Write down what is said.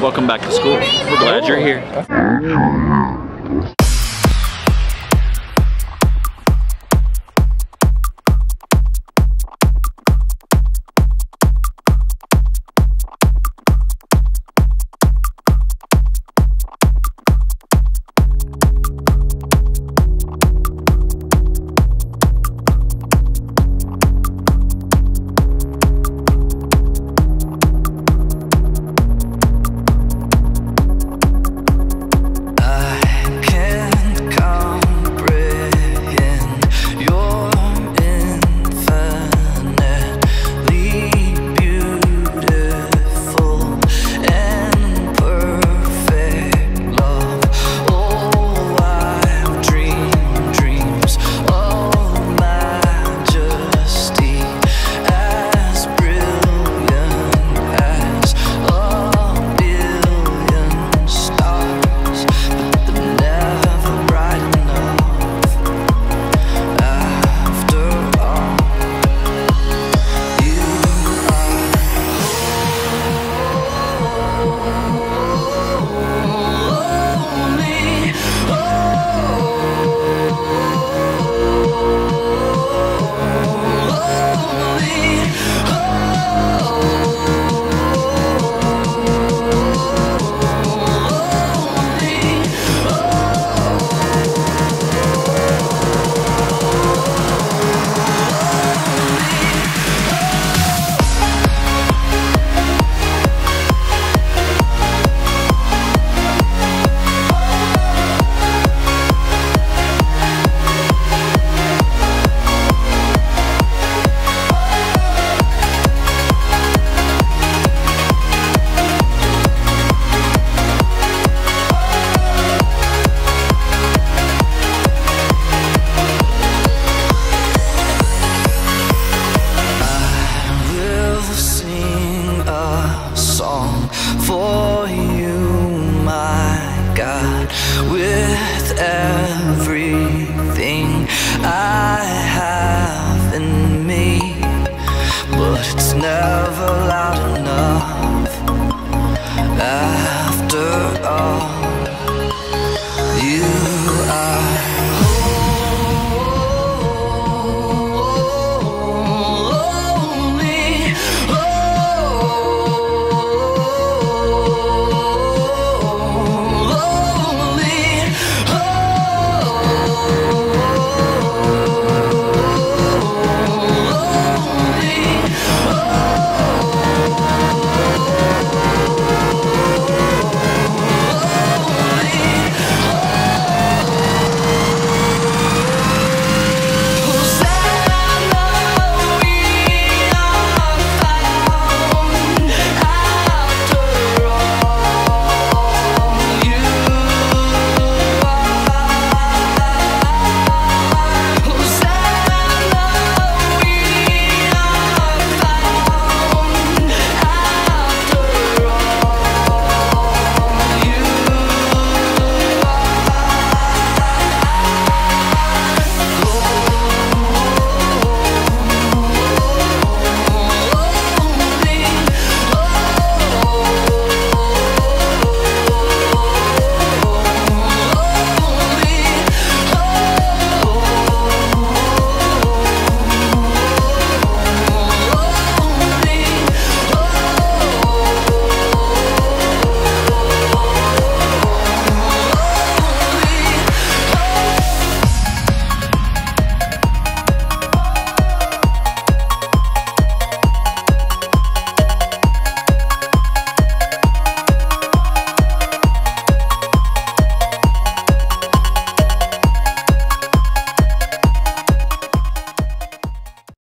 Welcome back to school. We're glad you're here.